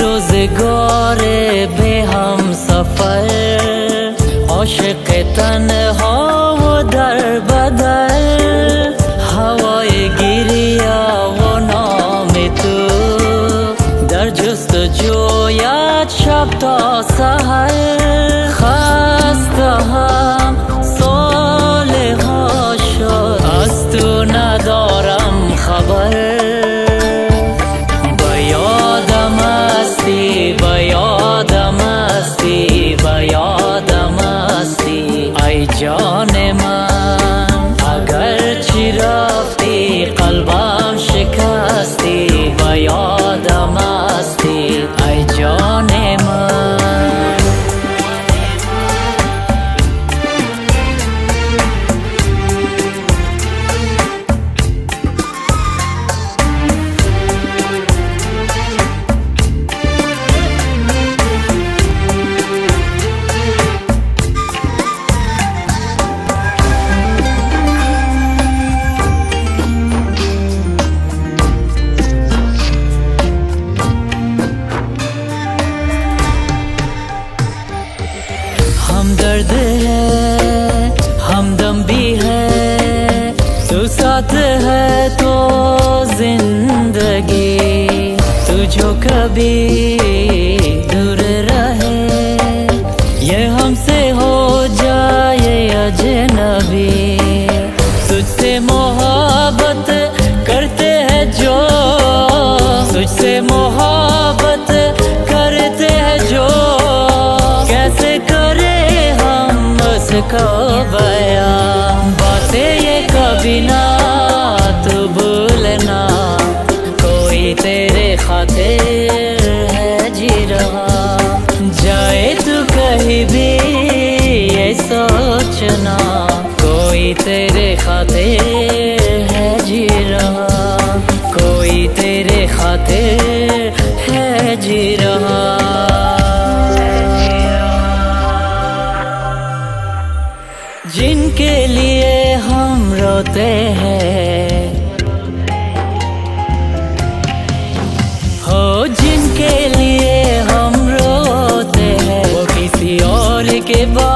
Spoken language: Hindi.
रोज़गार बे हम सफ़र। तन हो दर्द है हमदम भी है तू साथ है तो ज़िंदगी तुझो कभी हम बया बातें ये कभी ना, तू भूलना कोई तेरे खातिर है जी रहा। जाए तू कहीं भी, ये सोचना कोई तेरे खातिर जिनके लिए हम रोते हैं। हो, जिनके लिए हम रोते हैं। वो किसी और के बाहों